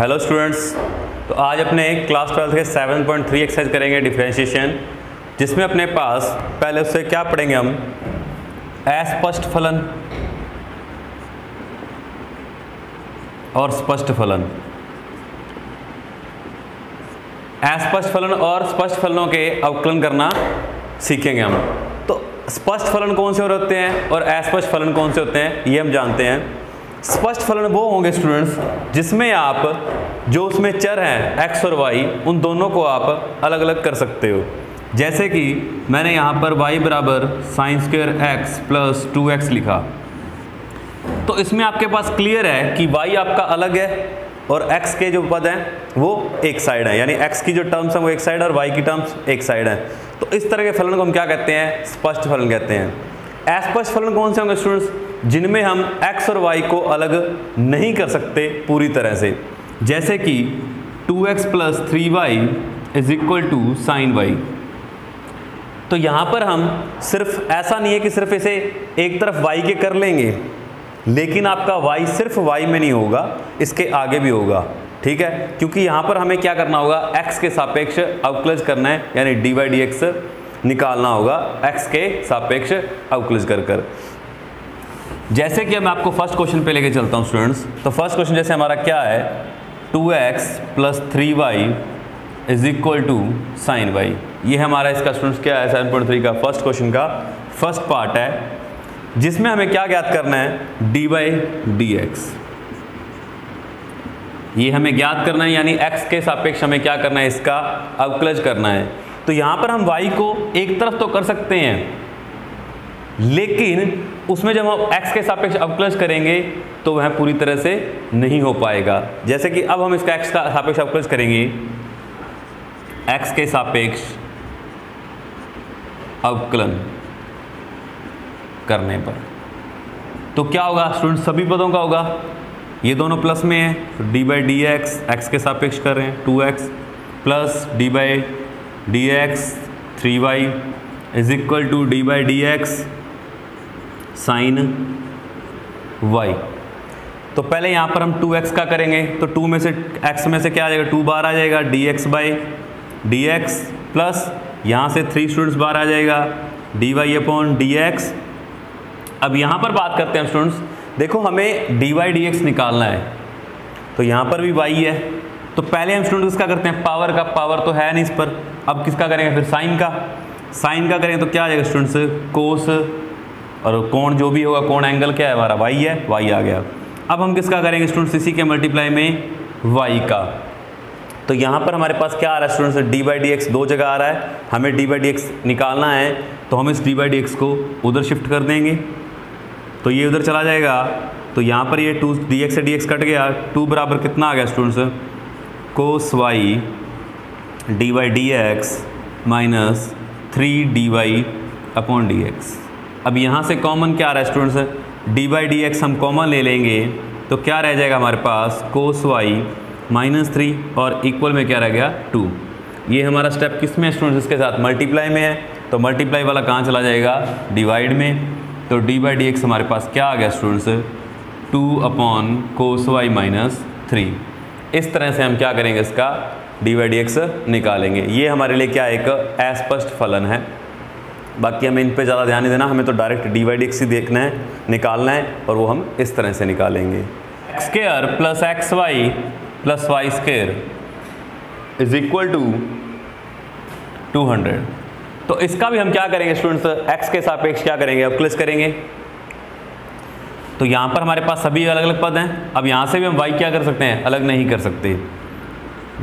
Hello students तो आज अपने क्लास ट्वेल्थ के 7.3 एक्सरसाइज करेंगे डिफ्रेंशिएशन जिसमें अपने पास पहले उससे क्या पढ़ेंगे हम? अस्पष्ट फलन और स्पष्ट फलन। अस्पष्ट फलन और स्पष्ट फलनों के अवकलन करना सीखेंगे हम। तो स्पष्ट फलन कौन से होते हैं और अस्पष्ट फलन कौन से होते हैं, ये हम जानते हैं। स्पष्ट फलन वो होंगे स्टूडेंट्स जिसमें आप, जो उसमें चर हैं एक्स और वाई उन दोनों को आप अलग अलग कर सकते हो। जैसे कि मैंने यहाँ पर y बराबर sine square x plus two x लिखा। तो इसमें आपके पास क्लियर है कि y आपका अलग है और x के जो पद हैं, वो एक साइड है। यानी x की जो टर्म्स हैं, वो एक साइड और y की टर्म्स एक साइड है। तो इस तरह के फलन को हम क्या कहते हैं? स्पष्ट फलन कहते हैं। अस्पष्ट फलन कौन से होंगे स्टूडेंट्स जिनमें हम x और y को अलग नहीं कर सकते पूरी तरह से। जैसे कि 2x x plus three y is equal to sine y तो यहाँ पर हम सिर्फ़, ऐसा नहीं है कि सिर्फ़ इसे एक तरफ़ y के कर लेंगे, लेकिन आपका y सिर्फ़ y में नहीं होगा, इसके आगे भी होगा। ठीक है? क्योंकि यहाँ पर हमें क्या करना होगा? X के सापेक्ष अवकलज करना है, यानी वाई डी एक्स निकालना होगा x के सापेक्ष अवकलज कर कर। जैसे कि मैं आपको फ़र्स्ट क्वेश्चन पे लेके चलता हूँ स्टूडेंट्स तो फ़र्स्ट क्वेश्चन जैसे हमारा क्या है? Two x plus three y is equal to sine y. ये हमारा इसका स्टूडेंट्स क्या है? सेवन पॉइंट थ्री का फ़र्स्ट क्वेश्चन का फ़र्स्ट पार्ट है, जिसमें हमें क्या ज्ञात करना है? डी बाई डी एक्स ये हमें ज्ञात करना है, यानी x के सापेक्ष हमें क्या करना है? इसका अवकलज करना है. तो यहाँ पर हम y को एक तरफ़ तो कर सकते हैं, लेकिन उसमें जब हम x के सापेक्ष अवकलज करेंगे तो वह पूरी तरह से नहीं हो पाएगा। जैसे कि अब हम इसका x का सापेक्ष अवकलज करेंगे। x के सापेक्ष अवकलन करने पर। तो क्या होगा? स्टूडेंट सभी पदों का होगा। ये दोनों प्लस में है। तो d by d x x के सापेक्ष कर रहे हैं। Two x plus d by d x three y is equal to d by d x sine y. तो पहले यहाँ पर हम 2x का करेंगे तो 2 में से x में से क्या आ जाएगा? 2 बार आ जाएगा d x by d x plus यहाँ से थ्री स्टूडेंट्स बार आ जाएगा d y upon d x अब यहाँ पर बात करते हैं स्टूडेंट्स देखो हमें डी वाई डी एक्स निकालना है तो यहाँ पर भी वाई है। तो पहले हम स्टूडेंट किसका करते हैं? पावर का पावर तो है नहीं इस पर। अब किसका करेंगे? फिर साइन का। साइन का करेंगे तो क्या आ जाएगा स्टूडेंट्स कोस और कोण जो भी होगा, कोण एंगल क्या है? हमारा वाई है वाई आ गया। अब हम किसका करेंगे स्टूडेंट्स इसी के मल्टीप्लाई में वाई का। तो यहाँ पर हमारे पास क्या आ रहा है students d by d x दो जगह आ रहा है। हमें डी बाई डी एक्स निकालना है तो हम इस डी बाई डी एक्स को उधर शिफ्ट कर देंगे। तो ये उधर चला जाएगा। तो यहाँ पर ये टू डी एक्स से डी एक्स कट गया। टू बराबर कितना आ गया students cos y d y d x minus three d y upon d x अब यहाँ से कॉमन क्या आ रहा है? Students d by d x हम कॉमन ले लेंगे तो क्या रह जाएगा हमारे पास? कोस वाई माइनस थ्री और इक्वल में क्या रह गया? टू ये हमारा स्टेप किसमें स्टूडेंट्स इसके साथ मल्टीप्लाई में है तो मल्टीप्लाई वाला कहाँ चला जाएगा? डिवाइड में. तो डी बाई डी एक्स हमारे पास क्या आ गया students two upon cos y minus three इस तरह से हम क्या करेंगे इसका? डी वाई डी एक्स निकालेंगे. ये हमारे लिए क्या एक अस्पष्ट फलन है। बाकी हमें इन पे ज़्यादा ध्यान नहीं देना, हमें तो direct d y d x ही देखना है, निकालना है और वो हम इस तरह से निकालेंगे। Square plus x y plus y square is equal to two hundred तो इसका भी हम क्या करेंगे स्टूडेंट्स एक्स के सापेक्ष क्या करेंगे? अब क्लिस करेंगे। तो यहाँ पर हमारे पास सभी अलग अलग पद हैं। अब यहाँ से भी हम वाई क्या कर सकते हैं? अलग नहीं कर सकते।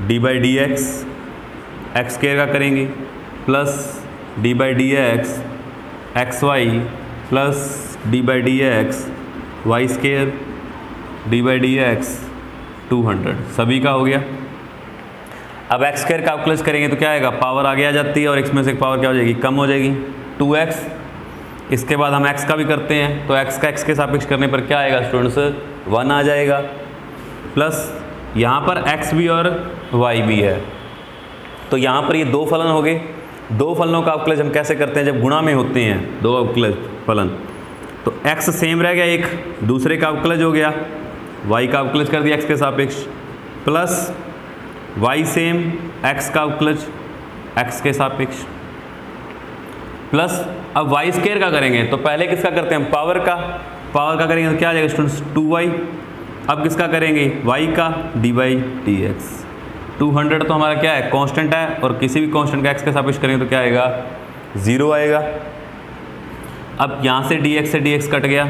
D by d x x square का करेंगे plus d by d x x y plus d by d x, y square, d by d x, two hundred. सभी का हो गया? अब एक्स स्केयर कैलकुलेट करेंगे तो क्या आएगा? पावर आगे आ जाती है और एक्स में से पावर क्या हो जाएगी? कम हो जाएगी। Two x. इसके बाद हम एक्स का भी करते हैं तो एक्स का एक्स के सापेक्ष करने पर क्या आएगा स्टूडेंट्स? वन आ जाएगा। प्लस यहाँ पर एक्स भी और वाई भी है। तो यहाँ पर ये दो फलन हो गए। दो फलनों का अवकलज हम कैसे करते हैं जब गुणा में होते हैं? दो अवकलज फलन। तो x सेम रह गया एक, दूसरे का अवकलज हो गया, y का अवकलज कर दिया x के सापेक्ष प्लस वाई सेम एक्स का अवकलज एक्स के सापेक्ष। प्लस अब वाई स्केयर का करेंगे तो पहले किसका करते हैं पावर का। पावर का करेंगे तो क्या आ जाएगा स्टूडेंट्स टू वाई अब किसका करेंगे? वाई का d by d x two hundred तो हमारा क्या है? कांस्टेंट है और किसी भी कांस्टेंट का एक्स के सापेक्ष करेंगे तो क्या आएगा? ज़ीरो आएगा। अब यहाँ से डी एक्स से डी एक्स कट गया।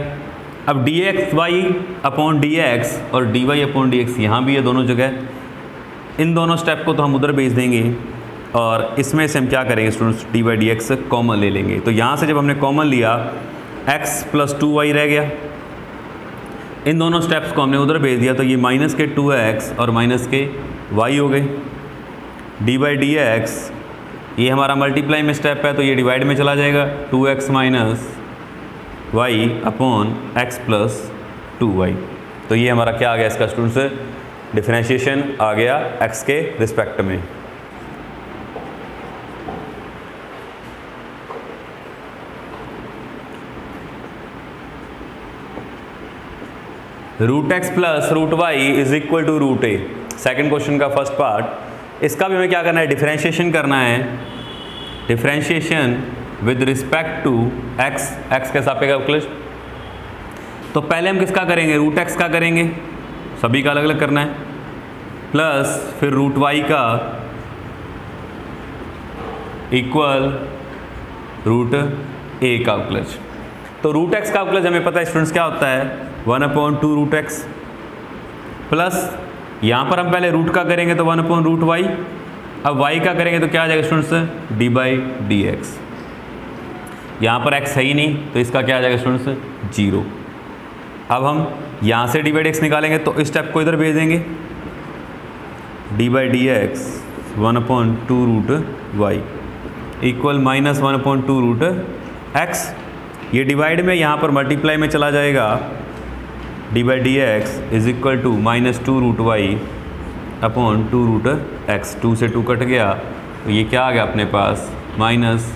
अब d x y upon d x और d y upon d x यहाँ भी है दोनों जगह इन दोनों स्टेप को तो हम उधर भेज देंगे और इसमें से हम क्या करेंगे students d y d x common ले लेंगे। तो यहाँ से जब हमने कॉमन लिया एक्स प्लस टू वाई रह गया। इन दोनों स्टेप्स को हमने उधर भेज दिया तो ये माइनस के टू एक्स और माइनस के वाई हो गई। डी बाई डी एक्स ये हमारा मल्टीप्लाई में स्टेप है तो ये डिवाइड में चला जाएगा। Two x minus y upon x plus two y तो ये हमारा क्या आ गया इसका स्टूडेंट्स डिफ्रेंशिएशन आ गया एक्स के रिस्पेक्ट में। Root x plus root y is equal to root a second question का फ़र्स्ट पार्ट इसका भी हमें क्या करना है? डिफ्रेंशिएशन करना है. Differentiation with respect to x x के सापेक्ष अवकलज तो पहले हम किसका करेंगे? रूट एक्स का करेंगे. सभी का अलग अलग करना है. प्लस फिर रूट वाई का इक्वल रूट ए का अवकलज तो रूट एक्स का अवकलज हमें पता है स्टूडेंट्स क्या होता है? One upon two root x plus यहाँ पर हम पहले रूट का करेंगे तो वन अपॉन रूट वाई। अब वाई का करेंगे तो क्या आ जाएगा students d by d x. यहाँ पर एक्स है ही नहीं तो इसका क्या आ जाएगा स्टूडेंट्स ज़ीरो। अब हम यहाँ से डी बाई डी एक्स निकालेंगे तो इस स्टेप को इधर भेज देंगे d by d x one upon two root y. Equal minus one upon two root x. ये डिवाइड में यहाँ पर मल्टीप्लाई में चला जाएगा। D by d x is equal to minus two root y upon two root x two से two cut गया तो ये क्या आ गया अपने पास? Minus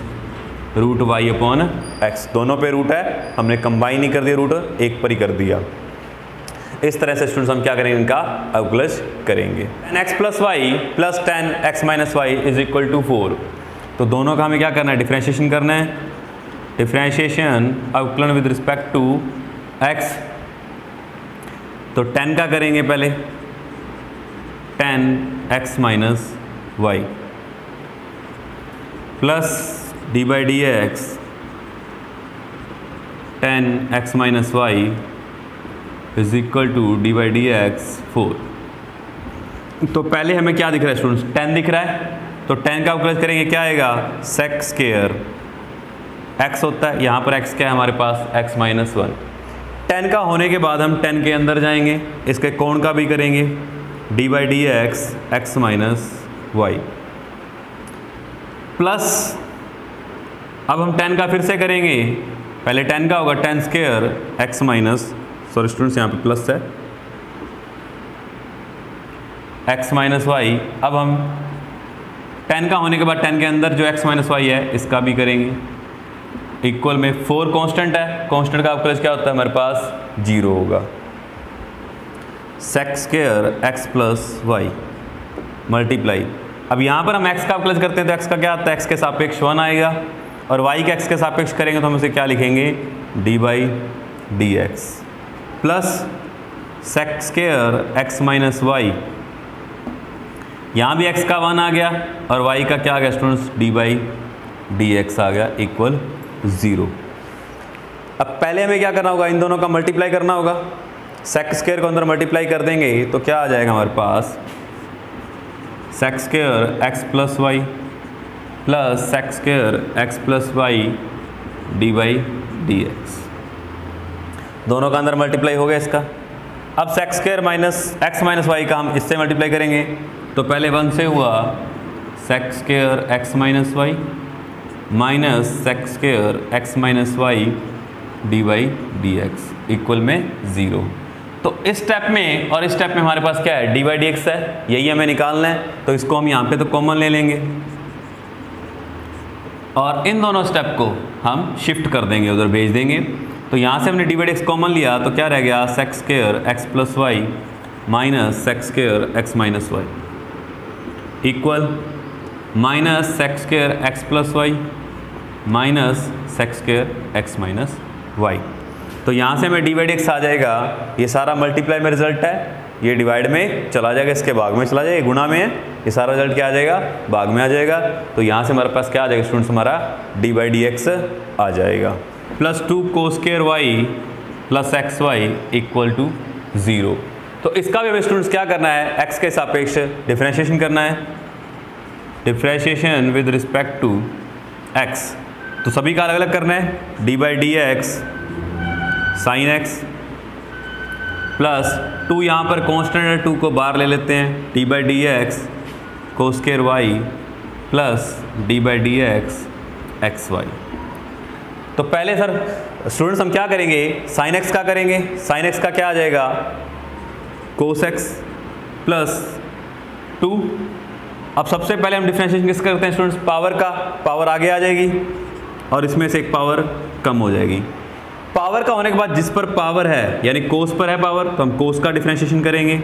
root y upon x दोनों पे रूट है, हमने कंबाइन ही कर दिया रूट एक पर ही कर दिया। इस तरह से स्टूडेंट्स हम क्या करेंगे? इनका अवकलज करेंगे। Tan x plus y plus tan x minus y is equal to four तो दोनों का हमें क्या करना है? डिफ्रेंशिएशन करना है। डिफ्रेंशिएशन अवकलन विद रिस्पेक्ट टू एक्स तो टेन का करेंगे पहले? Tan x minus y plus d by d x tan x minus y is equal to d by d x four तो पहले हमें क्या दिख रहा है स्टूडेंट्स टेन दिख रहा है। तो टेन का अवकलज करेंगे, क्या आएगा? सेक्स केयर एक्स होता है, यहाँ पर एक्स क्या है हमारे पास? एक्स माइनस वन टेन का होने के बाद हम टेन के अंदर जाएँगे। इसके कोण का भी करेंगे। D by d x x minus y. Plus, अब हम टेन का फिर से करेंगे। पहले टेन का होगा tan square x minus, sorry students, यहाँ पे प्लस है। एक्स माइनस वाई, अब हम टेन का होने के बाद टेन के अंदर जो एक्स माइनस वाई है, इसका भी करेंगे। इक्वल में फोर कांस्टेंट है। कांस्टेंट का अवकलज क्या होता है? हमारे पास ज़ीरो होगा। Sec square x plus y multiply अब यहाँ पर हम एक्स का अवकलज करते हैं तो एक्स का क्या आता है? एक्स के सापेक्ष वन आएगा। और वाई के एक्स के सापेक्ष करेंगे तो हम इसे क्या लिखेंगे? D by d x plus sec square x minus y यहाँ भी एक्स का वन आ गया और वाई का क्या आ गया students d by d x आ गया इक्वल ज़ीरो। अब पहले हमें क्या करना होगा? इन दोनों का मल्टीप्लाई करना होगा। सेक्स स्केयर को अंदर मल्टीप्लाई कर देंगे तो क्या आ जाएगा हमारे पास? Sec square x plus y plus sec square x plus y d y d x दोनों का अंदर मल्टीप्लाई हो गया इसका। अब sec square minus x minus y का हम इससे मल्टीप्लाई करेंगे। तो पहले वन से हुआ sec square x minus y minus sec square x minus y d y d x equal में ज़ीरो तो इस स्टेप में और इस स्टेप में हमारे पास क्या है? डी वाई डी एक्स है, यही हमें निकालना है तो इसको हम यहाँ पे तो कॉमन ले लेंगे। और इन दोनों स्टेप को हम शिफ्ट कर देंगे, उधर भेज देंगे। तो यहाँ से हमने d y d x common लिया तो क्या रह गया? Sec square x plus y minus sec square x minus y equal minus sec square x plus y minus sec square x minus y तो यहाँ से हमें डी एक्स आ जाएगा। ये सारा मल्टीप्लाई में रिज़ल्ट है। ये डिवाइड में चला जाएगा, इसके भाग में चला जाएगा। गुना में है। ये सारा रिज़ल्ट क्या आ जाएगा? भाग में आ जाएगा। तो यहाँ से हमारे पास क्या आ जाएगा स्टूडेंट्स हमारा डी बाई डी एक्स आ जाएगा। Plus two cos square y plus x y equal to zero तो इसका भी हमें स्टूडेंट्स क्या करना है? एक्स के सापेक्ष डिफ्रेंशिएशन करना है। Differentiation with respect to x तो सभी का अलग अलग करना है। D by d x sine x plus two यहाँ पर कॉन्स्टेंट है टू को बाहर ले लेते हैं। D by d x cos square y plus d by d x x y तो पहले सर स्टूडेंट्स हम क्या करेंगे? साइन एक्स का करेंगे। साइन एक्स का क्या आ जाएगा? कोस एक्स प्लस टू अब सबसे पहले हम डिफ्रेंशिएशन किस करते हैं स्टूडेंट्स पावर का। पावर आगे आ जाएगी। और इसमें से एक पावर कम हो जाएगी। पावर का होने के बाद जिस पर पावर है, यानी कोस पर है पावर तो हम कोस का डिफ्रेंशिएशन करेंगे।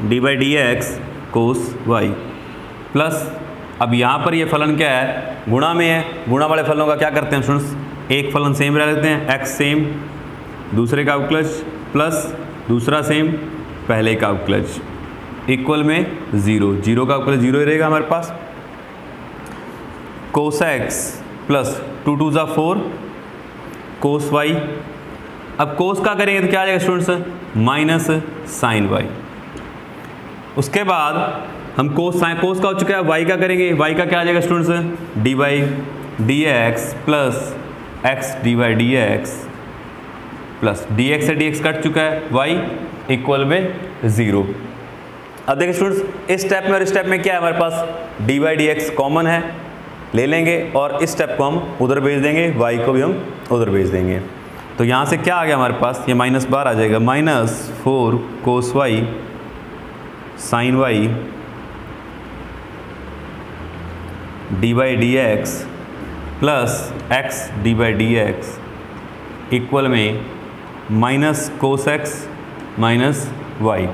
D by d x cos y plus अब यहाँ पर ये फलन क्या है? गुणा में है। गुणा वाले फलों का क्या करते हैं स्टूडेंट्स एक फलन सेम रह लेते हैं। एक्स सेम दूसरे का अवक्लज प्लस दूसरा सेम पहले का अवक्लज इक्वल में ज़ीरो ज़ीरो का अवक्लज ज़ीरो ही रहेगा हमारे पास। Cos x plus two two ज़ा फोर कोस वाई अब कोस का करेंगे तो क्या आ जाएगा स्टूडेंट्स माइनस साइन वाई उसके बाद हम कोस साइन कोस का हो चुका है वाई का करेंगे। वाई का क्या आ जाएगा students d y d x plus x d y d x plus d x से डी एक्स कट चुका है वाई इक्वल में ज़ीरो अब देखिए स्टूडेंट्स इस स्टेप में और इस स्टेप में क्या है हमारे पास? D y d x common है। ले लेंगे और इस स्टेप को हम उधर भेज देंगे वाई को भी हम उधर भेज देंगे। तो यहाँ से क्या आ गया हमारे पास? ये माइनस बार आ जाएगा। Minus four cos y sine y d by d x plus x d by d x equal में minus cos x minus y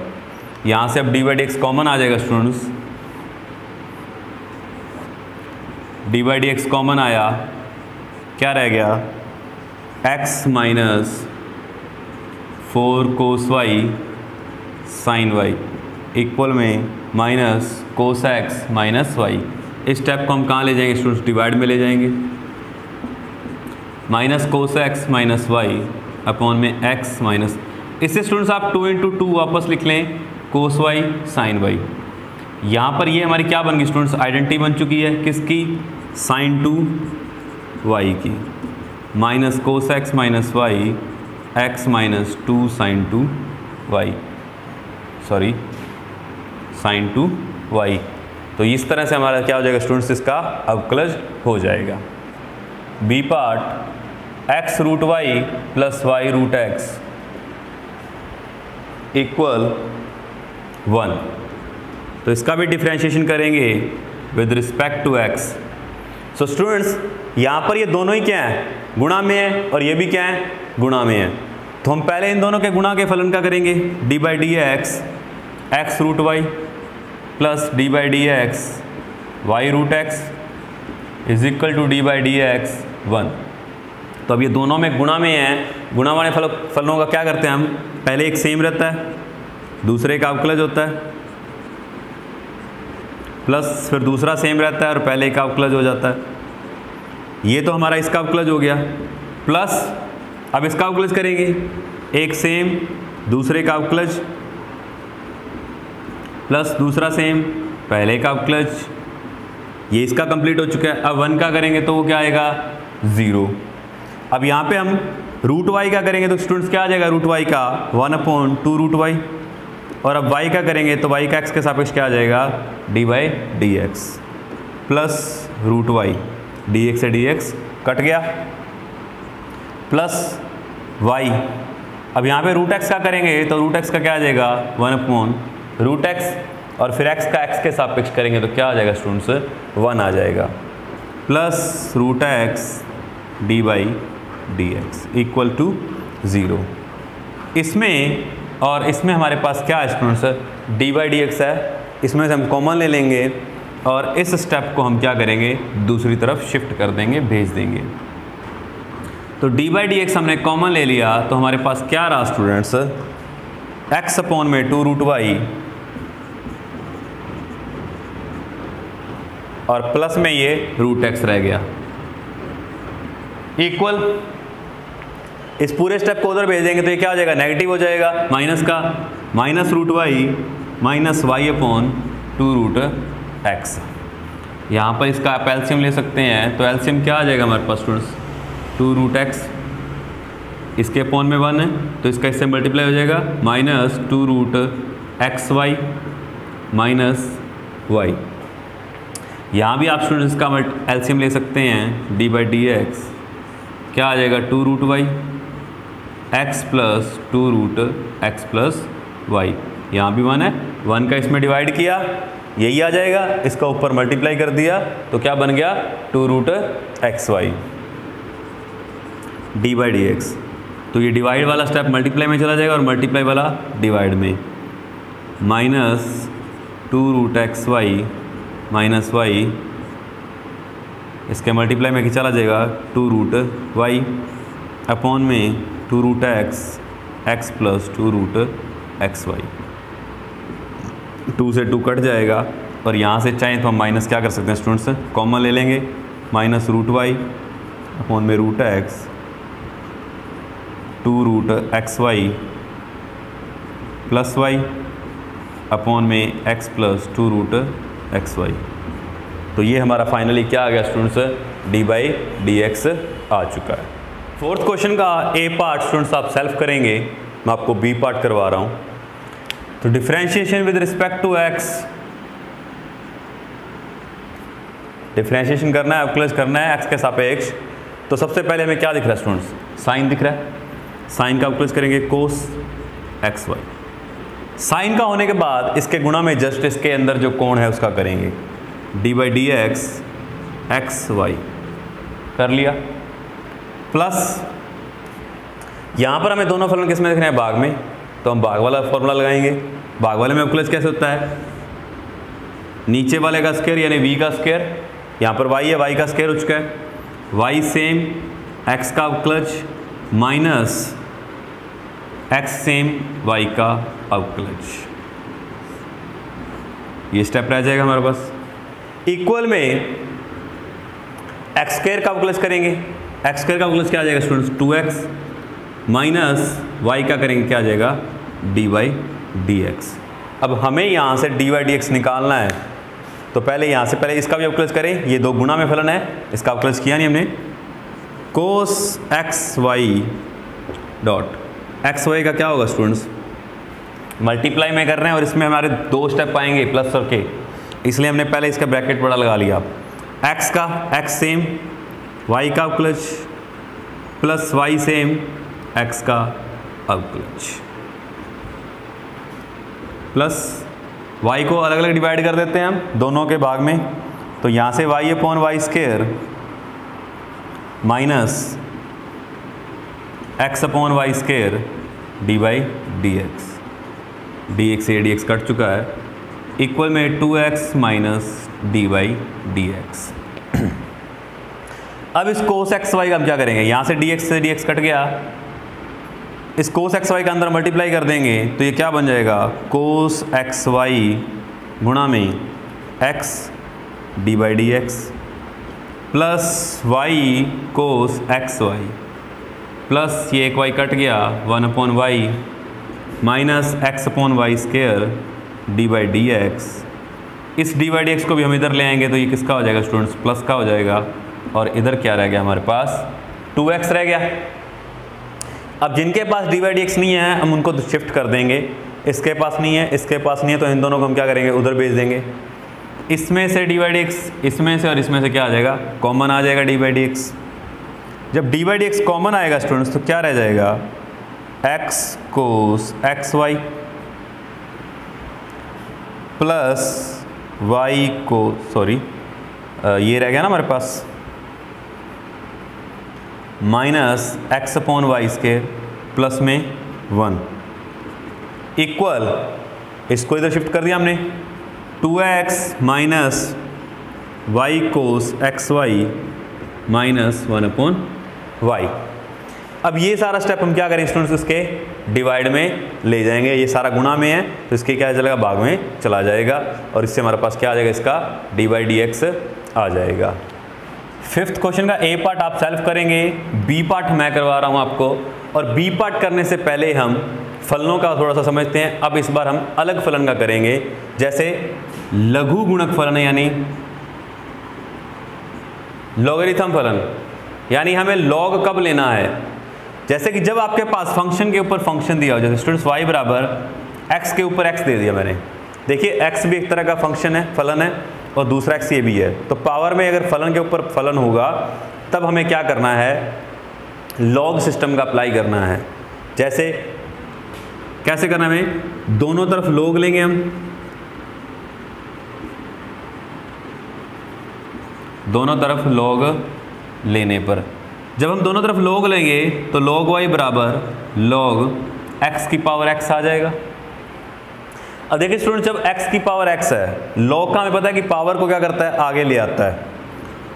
यहाँ से अब d by d x common आ जाएगा students d by d x common आया, क्या रह गया? X minus four cos y sine y equal में minus cos x minus y इस स्टेप को हम कहाँ ले जाएँगे? स्टूडेंट्स डिवाइड में ले जाएँगे। Minus cos x minus y upon में एक्स माइनस इससे स्टूडेंट्स आप टू इंटू टू वापस लिख लें कोस वाई साइन वाई यहाँ पर ये हमारी क्या बन गई? स्टूडेंट्स आइडेंटिटी बन चुकी है। किसकी? साइन टू वाई की। Minus cos x minus y, x minus two sine two y. Sorry, sine two y. तो इस तरह से हमारा क्या हो जाएगा स्टूडेंट्स, इसका अवकलज हो जाएगा। B part, x root y plus y root x equal one. तो इसका भी डिफ्रेंशिएशन करेंगे with respect to x. So students यहाँ पर ये दोनों ही क्या हैं? गुणा में है और ये भी क्या है? गुणा में है। तो हम पहले इन दोनों के गुणा के फलन का करेंगे। D by d x x root y plus d by d x y root x is equal to d by d x one तो अब ये दोनों में गुणा में है। गुणा वाले फल, फलों का क्या करते हैं हम? पहले एक सेम रहता है, दूसरे का अवकलज होता है। प्लस फिर दूसरा सेम रहता है और पहले का अवकलज हो जाता है। ये तो हमारा इसका अवकलज हो गया। प्लस अब इसका अवकलज करेंगे। एक सेम, दूसरे का अवकलज। प्लस दूसरा सेम, पहले का अवकलज। ये इसका कंप्लीट हो चुका है। अब वन का करेंगे तो वो क्या आएगा? ज़ीरो। अब यहाँ पे हम रूट वाई का करेंगे तो स्टूडेंट्स क्या आ जाएगा? रूट वाई का। One upon two root y और अब y का करेंगे? तो y का x के सापेक्ष क्या आ जाएगा? D by d x plus root y d x से डी एक्स कट गया। प्लस y अब यहाँ पे रूट एक्स का करेंगे? तो रूट एक्स का क्या आ जाएगा? वन अपॉन रूट एक्स और फिर x का x के सापेक्ष करेंगे तो क्या आ जाएगा स्टूडेंट्स वन आ जाएगा। Plus root x d by d x equal to zero इसमें और इसमें हमारे पास क्या है students d by d x है। इसमें से हम कॉमन ले लेंगे और इस स्टेप को हम क्या करेंगे? दूसरी तरफ़ शिफ्ट कर देंगे, भेज देंगे। तो डी बाई डी एक्स हमने कॉमन ले लिया तो हमारे पास क्या रहा स्टूडेंट्स एक्स अपॉन में टू रूट वाई और प्लस में ये रूट एक्स रह गया। इक्वल इस पूरे स्टेप को उधर भेज देंगे तो ये क्या हो जाएगा? नेगेटिव हो जाएगा। माइनस का minus root y minus y upon two root x यहाँ पर इसका आप एल्सियम ले सकते हैं। तो एल्सियम क्या आ जाएगा हमारे पास स्टूडेंट्स टू रूट एक्स इसके अपॉन में वन है तो इसका इससे मल्टीप्लाई हो जाएगा। Minus two root x y minus y यहाँ भी आप स्टूडेंट्स का एल्सियम ले सकते हैं डी बाई डी एक्स क्या आ जाएगा? Two root y x plus two root x plus y. यहाँ भी वन है। वन का इसमें डिवाइड किया, यही आ जाएगा। इसका ऊपर मल्टीप्लाई कर दिया तो क्या बन गया? Two root x y. D by d x. तो ये डिवाइड वाला स्टेप मल्टीप्लाई में चला जाएगा और मल्टीप्लाई वाला डिवाइड में। Minus two root x y minus y, इसके मल्टीप्लाई में चला जाएगा? Two root y. अपॉन में two root x x plus two root x y. Two से टू कट जाएगा, और यहाँ से चाहें तो हम माइनस क्या कर सकते हैं स्टूडेंट्स? कॉमन ले लेंगे, माइनस रूट वाई अपॉन में root x, two root x y plus y upon में x plus two root x y. तो ये हमारा फाइनली क्या आ गया students? D by d x आ चुका है। फोर्थ क्वेश्चन का ए पार्ट स्टूडेंट्स आप सेल्फ करेंगे। मैं आपको बी पार्ट करवा रहा हूँ। तो differentiation with respect to x differentiation करना है अवक्लज करना है एक्स के सापेक्ष। तो सबसे पहले हमें क्या दिख रहा है स्टूडेंट्स साइन दिख रहा है। साइन का अवक्लज करेंगे कोस एक्स वाई साइन का होने के बाद इसके गुणा में जस्ट इसके अंदर जो कोण है उसका करेंगे। D by d x x y कर लिया? प्लस यहाँ पर हमें दोनों फलन किसमें दिख रहे हैं? बाग में। तो हम बाग वाला फॉर्मूला लगाएँगे। बाग वाले में अवक्लज कैसे होता है? नीचे वाले का स्केयर यानी वी का स्केयर यहाँ पर वाई है वाई का स्केयर हो चुका है। वाई सेम एक्स का अवक्लज माइनस एक्स सेम वाई का अवक्लज। ये स्टेप रह जाएगा हमारे पास। इक्वल में एक्स स्केयर का अवक्लज करेंगे। एक्स का अवक्लज क्या आ जाएगा students two x minus y का करेंगे, क्या आ जाएगा? डी वाई डी एक्स अब हमें यहाँ से डी वाई डी एक्स निकालना है तो पहले यहाँ से, पहले इसका भी अवक्लज करें। ये दो गुना में फलन है, इसका अवक्लज किया नहीं हमने। Cos x y dot x y का क्या होगा स्टूडेंट्स मल्टीप्लाई में कर रहे हैं और इसमें हमारे दो स्टेप आएँगे प्लस और के इसलिए हमने पहले इसका ब्रैकेट बड़ा लगा लिया। एक्स का एक्स सेम वाई का अवक्लज प्लस वाई सेम एक्स का अवक्लज प्लस वाई को अलग अलग डिवाइड कर देते हैं हम दोनों के भाग में। तो यहाँ से y upon y square minus x upon y square d by d x d x a d x cut चुका है। इक्वल में two x minus d by d x अब इस कोस एक्स वाई का हम क्या करेंगे? यहाँ से डी एक्स से डी एक्स कट गया। इस कोस एक्स वाई के अंदर मल्टीप्लाई कर देंगे तो ये क्या बन जाएगा? कोस एक्स वाई गुणा में x d by d x plus y cos x y plus ये एक वाई कट गया one upon y minus x upon y square d by d x इस डी बाई डी एक्स को भी हम इधर ले आएँगे तो ये किसका हो जाएगा स्टूडेंट्स प्लस का हो जाएगा। और इधर क्या रह गया हमारे पास? टू एक्स रह गया। अब जिनके पास डी वाई डी एक्स नहीं है, हम उनको शिफ्ट कर देंगे। इसके पास नहीं है, इसके पास नहीं है तो इन दोनों को हम क्या करेंगे? उधर भेज देंगे। इसमें से डी वाई डी एक्स इसमें से और इसमें से क्या आ जाएगा? कॉमन आ जाएगा डी वाई डी एक्स जब d y d x common आएगा स्टूडेंट्स तो क्या रह जाएगा? X cos x y plus y को सॉरी ये रह गया ना हमारे पास। Minus x upon y square plus में वन इक्वल इसको इधर शिफ्ट कर दिया हमने. Two x minus y cos x y minus one upon y अब ये सारा स्टेप हम क्या करें स्टूडेंट्स इसके डिवाइड में ले जाएँगे. ये सारा गुना में है तो इसके क्या चलेगा भाग में चला जाएगा और इससे हमारे पास क्या आ जाएगा? इसका डी बाई डी एक्स आ जाएगा. फिफ्थ क्वेश्चन का ए पार्ट आप सेल्फ करेंगे, बी पार्ट मैं करवा रहा हूँ आपको, और बी पार्ट करने से पहले हम फलनों का थोड़ा सा समझते हैं। अब इस बार हम अलग फलन का करेंगे, जैसे लघु गुणक फलन यानी लॉगरिथम फलन, यानी हमें लॉग कब लेना है। जैसे कि जब आपके पास फ़ंक्शन के ऊपर फ़ंक्शन दिया हो, जैसे स्टूडेंट्स वाई बराबर एक्स के ऊपर एक्स दे दिया मैंने। देखिए एक्स भी एक तरह का फ़ंक्शन है, फलन है। और दूसरा एक्स ये भी है। तो पावर में अगर फलन के ऊपर फलन होगा, तब हमें क्या करना है? लॉग सिस्टम का अप्लाई करना है। जैसे, कैसे करना हमें दोनों तरफ़ लॉग लेंगे हम। दोनों तरफ़ लॉग लेने पर। जब हम दोनों तरफ़ लॉग लेंगे तो लॉग वाई बराबर लॉग एक्स की पावर एक्स आ जाएगा। अब देखिए स्टूडेंट जब एक्स की पावर एक्स है लॉग का हमें पता है कि पावर को क्या करता है? आगे ले आता है।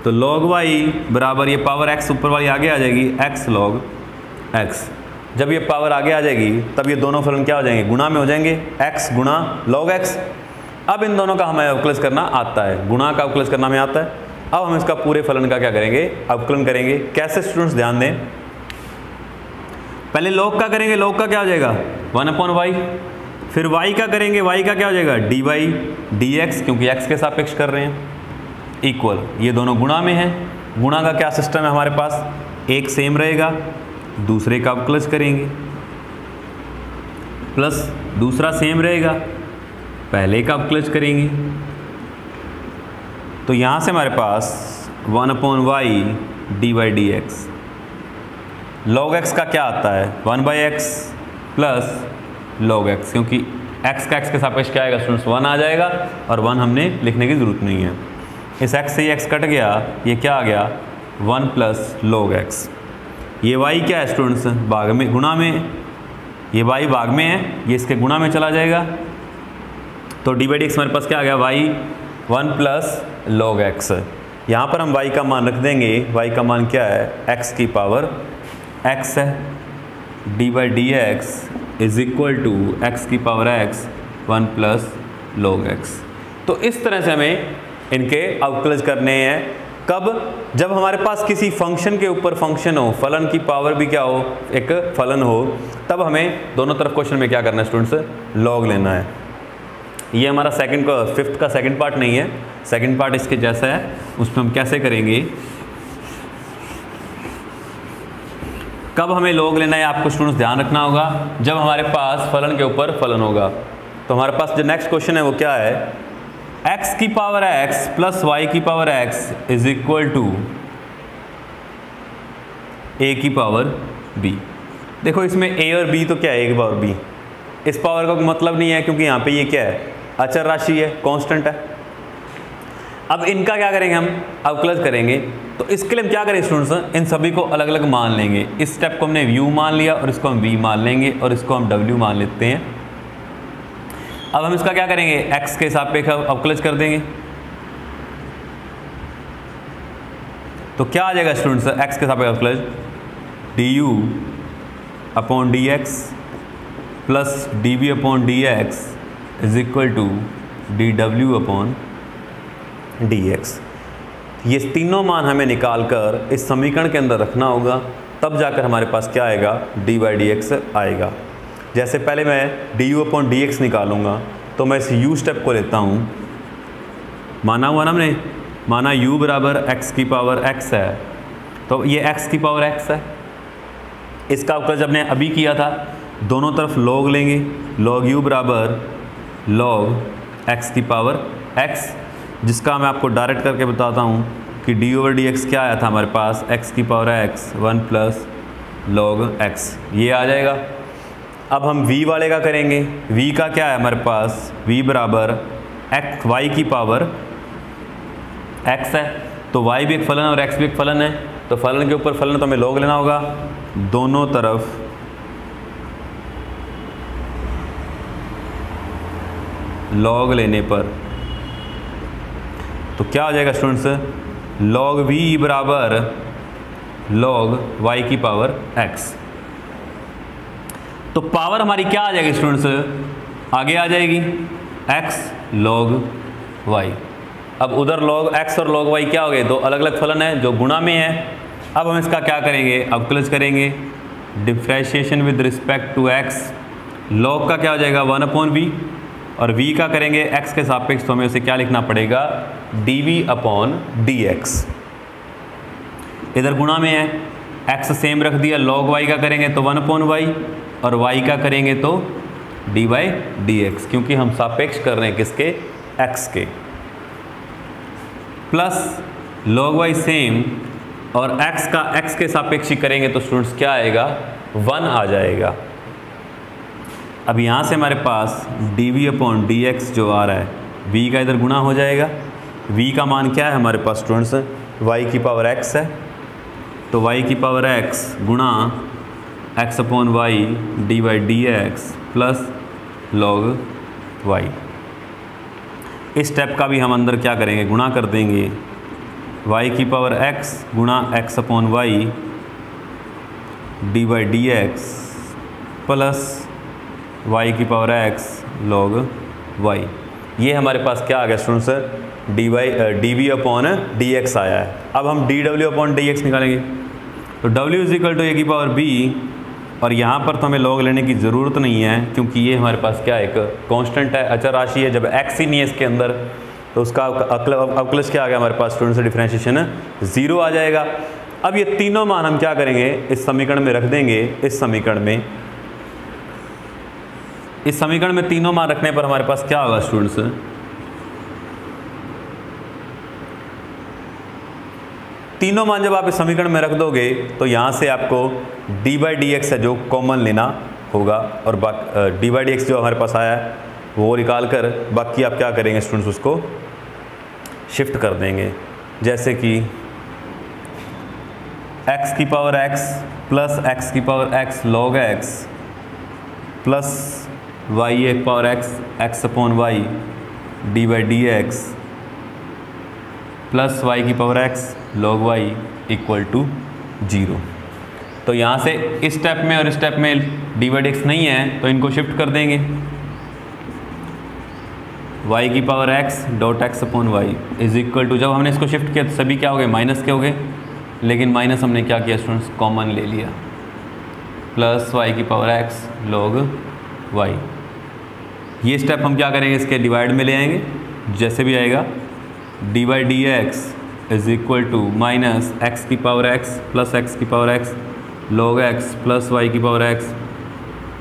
तो लॉग वाई बराबर ये पावर एक्स ऊपर वाली आगे आ जाएगी एक्स लॉग एक्स जब ये पावर आगे आ जाएगी, तब ये दोनों फलन क्या हो जाएँगे? गुणा में हो जाएँगे। एक्स गुणा लॉग एक्स अब इन दोनों का हमें अवकलज करना आता है। गुणा का अवकलज करना हमें आता है। अब हम इसका पूरे फलन का क्या करेंगे? अवकलन करेंगे। कैसे स्टूडेंट्स ध्यान दें। पहले लॉग का करेंगे। लॉग का क्या हो जाएगा? वन अपॉन वाई फिर वाई का करेंगे? वाई का क्या हो जाएगा? डी वाई डी एक्स क्योंकि एक्स के सापेक्ष कर रहे हैं। इक्वल ये दोनों गुणा में है। गुणा का क्या सिस्टम है हमारे पास? एक सेम रहेगा। दूसरे का अवकलज करेंगे। प्लस दूसरा सेम रहेगा। पहले का अवकलज करेंगे। तो यहाँ से हमारे पास one upon y d y d x log x का क्या आता है? One by x plus log x क्योंकि एक्स का एक्स के सापेक्ष क्या आएगा? स्टूडेंट्स वन आ जाएगा और वन हमने लिखने की ज़रूरत नहीं है। इस एक्स से ये एक्स कट गया, ये क्या आ गया? वन प्लस लॉग एक्स ये वाई क्या है स्टूडेंट्स भाग में, गुणा में। ये वाई भाग में है, ये इसके गुणा में चला जाएगा। तो डी बाई डी एक्स हमारे पास क्या आ गया? Y one plus log x यहाँ पर हम y का मान रख देंगे। y का मान क्या है? x की पावर x है। D by d x is equal to x की power x one plus log x तो इस तरह से हमें इनके अवकलज करने हैं। कब? जब हमारे पास किसी फ़ंक्शन के ऊपर फ़ंक्शन हो, फलन की पावर भी क्या हो, एक फलन हो, तब हमें दोनों तरफ़ क्वेश्चन में क्या करना है स्टूडेंट्स लॉग लेना है। ये हमारा सेकंड का फिफ्थ का सेकंड पार्ट नहीं है। सेकंड पार्ट इसके जैसा है, उसमें हम कैसे करेंगे? कब हमें लोग लेना है आपको स्टूडेंट्स ध्यान रखना होगा। जब हमारे पास फलन के ऊपर फलन होगा। तो हमारे पास जो नेक्स्ट क्वेश्चन है, वो क्या है? X की पावर x प्लस वाई की power x is equal to a की पावर b. देखो, इसमें a और b तो क्या है? एक पावर b. इस पावर का मतलब नहीं है, क्योंकि यहाँ पे ये क्या है? अचर राशि है कांस्टेंट है। अब इनका क्या करेंगे हम? अवकलज करेंगे। तो इसके लिए हम क्या करें स्टूडेंट्स इन सभी को अलग अलग मान लेंगे। इस स्टेप को हमने व्यू मान लिया और इसको हम वी मान लेंगे और इसको हम डब्ल्यू मान लेते हैं। अब हम इसका क्या करेंगे? एक्स के हिसाब सापेक्ष अवकलज कर देंगे। तो क्या आ जाएगा स्टूडेंट्स एक्स के सापेक्ष अवकलज d u upon d x plus d v upon d x is equal to d W upon x ये तीनों मान हमें निकाल कर इस समीकरण के अंदर रखना होगा, तब जाकर हमारे पास क्या आएगा? डी बाई डी एक्स आएगा। जैसे पहले मैं d u upon d x निकालूँगा तो मैं इस यू स्टेप को लेता हूँ। माना हुआ ना हमने? माना u बराबर x की पावर x है। तो ये x की पावर x है। इसका अवकल जब ने अभी किया था, दोनों तरफ़ log लेंगे। log u बराबर log x की पावर x जिसका मैं आपको डायरेक्ट करके बताता हूँ कि डी ओवर डी एक्स क्या आया था हमारे पास? एक्स की पावर है x one plus log x ये आ जाएगा। अब हम v वाले का करेंगे। v का क्या है हमारे पास? v बराबर एक्स वाई की पावर x है। तो y भी एक फलन है और x भी एक फलन है। तो फलन के ऊपर फलन तो हमें लॉग लेना होगा। दोनों तरफ़ लॉग लेने पर तो क्या हो जाएगा स्टूडेंट्स लॉग वी बराबर लॉग वाई की पावर एक्स तो पावर हमारी क्या आ जाएगी स्टूडेंट्स आगे आ जाएगी एक्स लॉग वाई अब उधर लॉग एक्स और लॉग वाई क्या हो गए? दो अलग अलग फलन है, जो गुणा में है। अब हम इसका क्या करेंगे? अब क्लच करेंगे। Differentiation with respect to x log का क्या हो जाएगा? वन अपॉन वी और v का करेंगे? x के सापेक्ष तो हमें उसे क्या लिखना पड़ेगा? Dv अपॉन डी एक्स इधर गुणा में है एक्स सेम रख दिया लॉग वाई का करेंगे तो वन अपॉन वाई और वाई का करेंगे तो डी वाई डी एक्स क्योंकि हम सापेक्ष कर रहे हैं किसके? एक्स के। प्लस लॉग वाई सेम और एक्स का एक्स के सापेक्षी करेंगे तो स्टूडेंट्स क्या आएगा? वन आ जाएगा। अब यहाँ से हमारे पास d v upon d x जो आ रहा है वी का इधर गुणा हो जाएगा। V का मान क्या है हमारे पास स्टूडेंट्स y की पावर x है। तो y की पावर x गुणा x upon y d y d x plus log y इस स्टेप का भी हम अंदर क्या करेंगे? गुणा कर देंगे। Y की पावर x गुणा x upon y d y d x plus y की पावर x लॉग वाई ये हमारे पास क्या आ गया students d y d v upon d x आया है। अब हम D W upon D x निकालेंगे। तो डब्ल्यू इज़ इक्वल टू ए की पावर बी और यहाँ पर तो हमें लॉग लेने की ज़रूरत नहीं है, क्योंकि ये हमारे पास क्या एक कांस्टेंट है अचर राशि है, जब एक्स ही नहीं है इसके अंदर तो उसका अवकलश क्या आ गया हमारे पास? स्टूडेंट से डिफ्रेंशिएशन ज़ीरो आ जाएगा। अब ये तीनों मान हम क्या करेंगे? इस समीकरण में रख देंगे, इस समीकरण में। इस समीकरण में तीनों मान रखने पर हमारे पास क्या होगा स्टूडेंट्स तीनों मान जब आप इस समीकरण में रख दोगे तो यहाँ से आपको डी बाई डी एक्स है जो कॉमन लेना होगा। और डी बाई डी एक्स जो हमारे पास आया है, वो निकाल कर बाकी आप क्या करेंगे स्टूडेंट्स, उसको शिफ्ट कर देंगे। जैसे कि x की पावर x प्लस एक्स की power x log x plus y एक power x x upon y d by d x plus y की power x log y equal to zero तो यहाँ से इस स्टेप में और इस स्टेप में डी बाई एक्स नहीं है तो इनको शिफ्ट कर देंगे। y की power x dot x upon y is equal to जब हमने इसको शिफ्ट किया तो सभी क्या हो गए? माइनस के हो गए। लेकिन माइनस हमने क्या किया स्टूडेंट्स कॉमन ले लिया। प्लस y की पावर x लॉग y. ये स्टेप हम क्या करेंगे? इसके डिवाइड में ले आएँगे। जैसे भी आएगा d by d x is equal to minus x की पावर एक्स प्लस एक्स की power x log x plus y की power x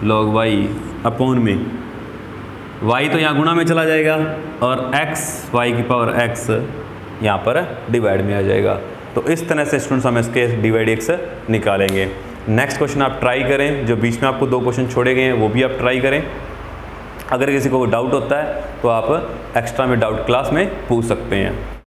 log y upon में। वाई तो यहाँ गुणा में चला जाएगा और एक्स वाई की पावर एक्स यहाँ पर डिवाइड में आ जाएगा। तो इस तरह से स्टूडेंट्स हम इसके डिवाइड एक्स निकालेंगे। नेक्स्ट क्वेश्चन आप ट्राई करें, जो बीच में आपको दो क्वेश्चन छोड़े गए हैं, वो भी आप ट्राई करें। अगर किसी को डाउट होता है तो आप एक्स्ट्रा में डाउट क्लास में पूछ सकते हैं।